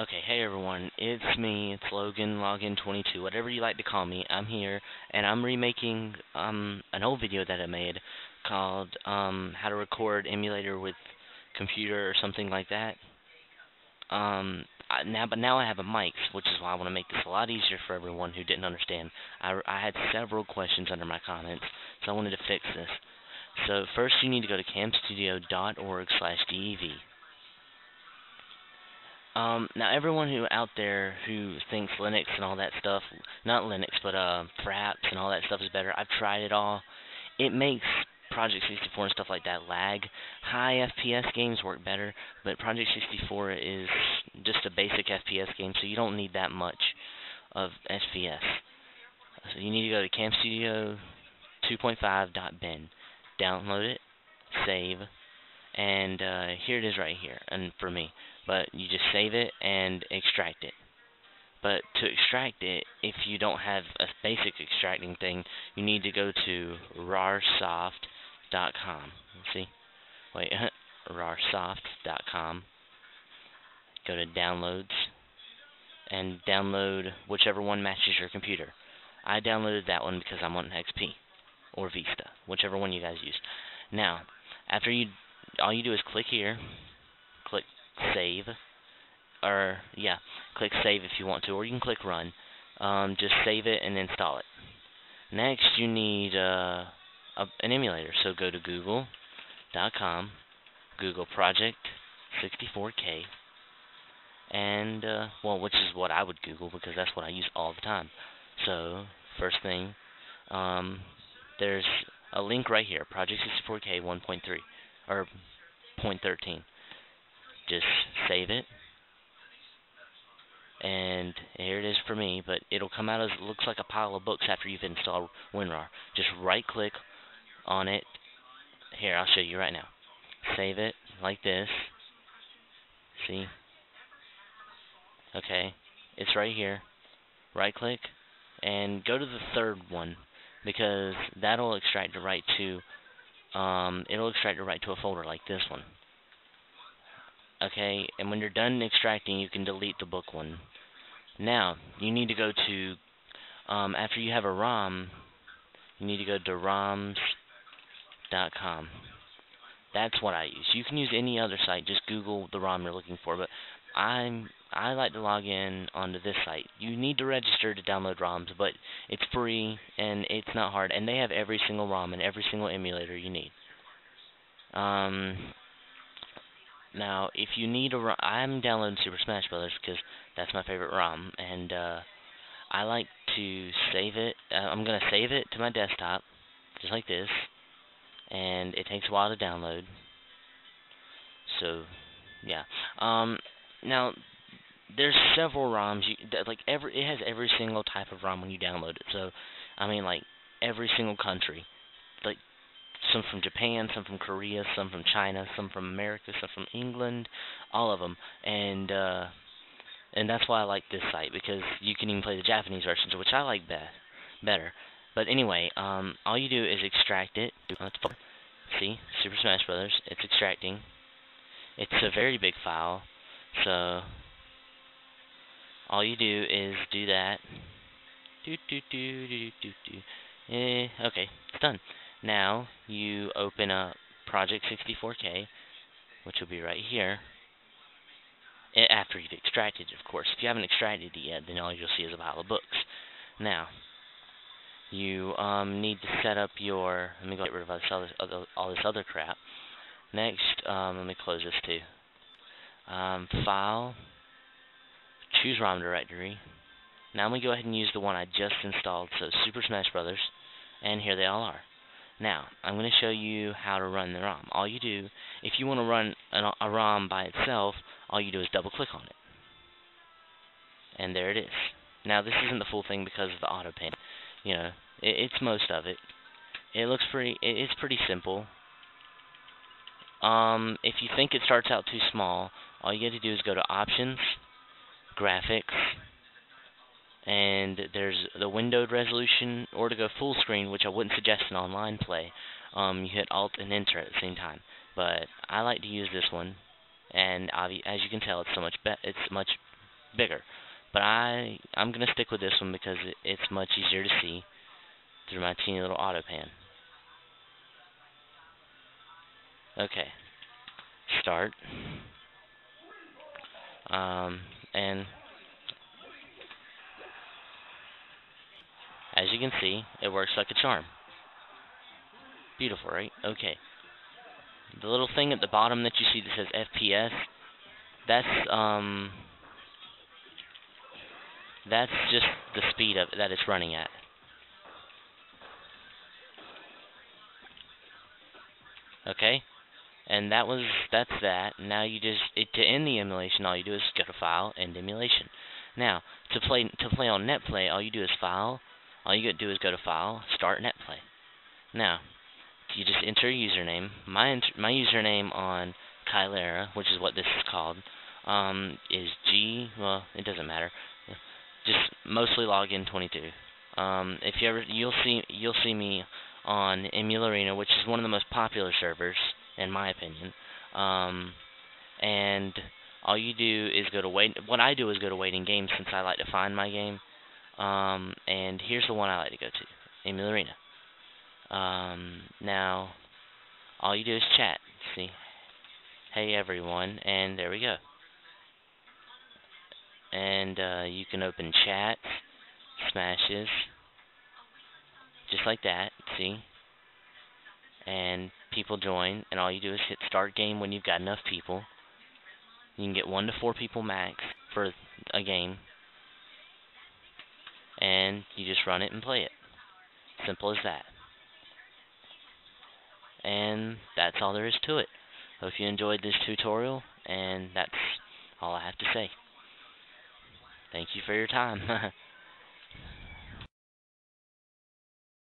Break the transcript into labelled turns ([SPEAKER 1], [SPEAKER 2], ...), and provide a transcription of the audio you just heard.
[SPEAKER 1] Okay, hey everyone, it's me, it's Logan, Login22, whatever you like to call me, I'm here, and I'm remaking, um, an old video that I made called, um, how to record emulator with computer or something like that. Um, I, now, but now I have a mic, which is why I want to make this a lot easier for everyone who didn't understand. I, I had several questions under my comments, so I wanted to fix this. So first you need to go to camstudio.org slash DEV. Um, now everyone who out there who thinks Linux and all that stuff, not Linux, but uh, Fraps and all that stuff is better, I've tried it all. It makes Project 64 and stuff like that lag. High FPS games work better, but Project 64 is just a basic FPS game, so you don't need that much of FPS. So you need to go to camstudio 2.5.bin, download it, save, and uh, here it is right here, and for me but you just save it and extract it. But to extract it, if you don't have a basic extracting thing, you need to go to rarsoft.com. See? Wait, rarsoft.com. Go to downloads and download whichever one matches your computer. I downloaded that one because I'm on XP or Vista, whichever one you guys use. Now, after you all you do is click here, save, or yeah, click save if you want to, or you can click run. Um, just save it and install it. Next, you need uh, a, an emulator, so go to google.com, Google Project 64K, and uh, well, which is what I would Google because that's what I use all the time. So first thing, um, there's a link right here, Project 64K 1.3 or 0.13 just save it. And here it is for me but it'll come out as it looks like a pile of books after you've installed WinRAR. Just right click on it. Here I'll show you right now. Save it like this. See? Okay. It's right here. Right click and go to the third one because that'll extract it right to um, it'll extract it right to a folder like this one okay? And when you're done extracting you can delete the book one. Now you need to go to um, after you have a ROM you need to go to roms.com that's what I use. You can use any other site. Just google the ROM you're looking for. But I'm I like to log in onto this site. You need to register to download ROMs but it's free and it's not hard. And they have every single ROM and every single emulator you need. Um, now, if you need a ROM, I'm downloading Super Smash Brothers because that's my favorite ROM, and uh, I like to save it. Uh, I'm going to save it to my desktop, just like this, and it takes a while to download. So, yeah. Um, now, there's several ROMs. You, like every, it has every single type of ROM when you download it. So, I mean, like every single country. Like some from Japan, some from Korea, some from China, some from America, some from England, all of them. And uh, and that's why I like this site because you can even play the Japanese versions, which I like be better. But anyway, um, all you do is extract it. See, Super Smash Brothers. It's extracting. It's a very big file, so all you do is do that. Do do do do do do. Eh, okay, it's done. Now you open up Project 64K, which will be right here, after you've extracted it, of course. If you haven't extracted it yet, then all you'll see is a pile of books. Now, you um, need to set up your, let me go get rid of all this other, all this other crap. Next, um, let me close this too. Um, file, choose ROM directory. Now I'm going to go ahead and use the one I just installed, so Super Smash Brothers, and here they all are. Now, I'm going to show you how to run the ROM. All you do, if you want to run an, a ROM by itself, all you do is double click on it. And there it is. Now, this isn't the full thing because of the auto pan. You know, it, it's most of it. It looks pretty, it, it's pretty simple. Um, if you think it starts out too small, all you got to do is go to Options, Graphics, and there's the windowed resolution or to go full screen which I wouldn't suggest in online play um, you hit alt and enter at the same time but I like to use this one and as you can tell it's so much it's much bigger. But I I'm gonna stick with this one because it, it's much easier to see through my teeny little auto pan. Okay, start. Um, and as you can see, it works like a charm. Beautiful, right? Okay. The little thing at the bottom that you see that says FPS, that's um that's just the speed of that it's running at. Okay? And that was that's that. Now you just it, to end the emulation, all you do is go to File, End Emulation. Now to play to play on NetPlay, all you do is File. All you got to do is go to File, Start NetPlay. Now you just enter a username. My my username on Kaillera, which is what this is called, um, is G. Well, it doesn't matter. Just mostly login 22. Um, if you ever you'll see you'll see me on Emularena, which is one of the most popular servers in my opinion. Um, and all you do is go to wait. What I do is go to waiting games since I like to find my game. Um, and here's the one I like to go to, Emularena. Um, now, all you do is chat. See, hey everyone, and there we go. And uh, you can open chats, smashes, just like that. See, and people join, and all you do is hit start game when you've got enough people. You can get one to four people max for a game, and you just run it and play it. Simple as that. And that's all there is to it. Hope you enjoyed this tutorial, and that's all I have to say. Thank you for your time.